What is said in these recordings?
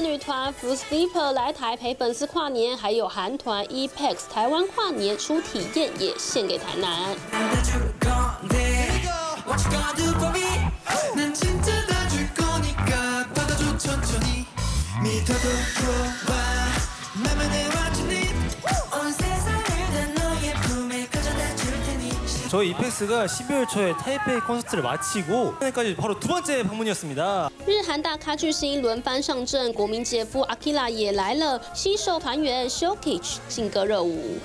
女团 f u s l i p p e r 来台陪粉丝跨年，还有韩团 EPEX 台湾跨年初体验也献给台南。 저희이펙스가12월 초에 타이페이 콘서트를 마치고 오늘까지 바로 두 번째 방문이었습니다. 日韩大咖巨星轮番上阵，国民姐夫 Akira 也来了，新手团员 Shokich 劲歌热舞。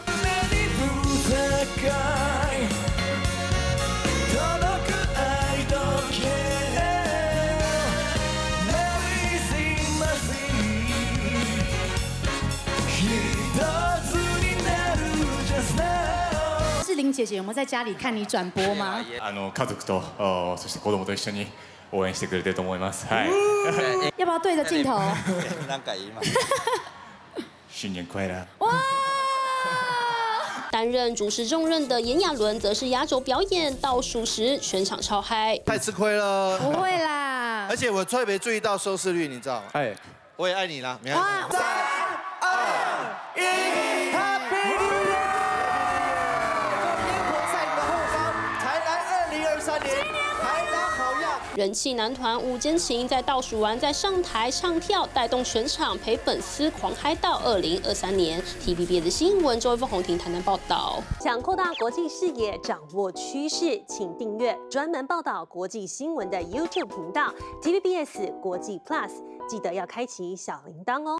玲姐姐有没有在家里看你转播吗？あの家族とおそして子供と一緒に応援してくれてると思います。はい。要不要对着镜头？なんか言います。新年快乐。担任主持重任的炎亚纶则是压轴表演，倒数时全场超嗨。太吃亏了，不会啦而。且我特别注意到收视率，你知道吗？哎，我也爱你啦，没爱哇 三年，台南好样。人气男团五间情在倒数完再上台唱跳，带动全场陪粉丝狂嗨到二零二三年。TVB 的新闻，周一峰、洪婷谈谈报道。想扩大国际视野，掌握趋势，请订阅专门报道国际新闻的 YouTube 频道 TVBS 国际 Plus，记得要开启小铃铛哦。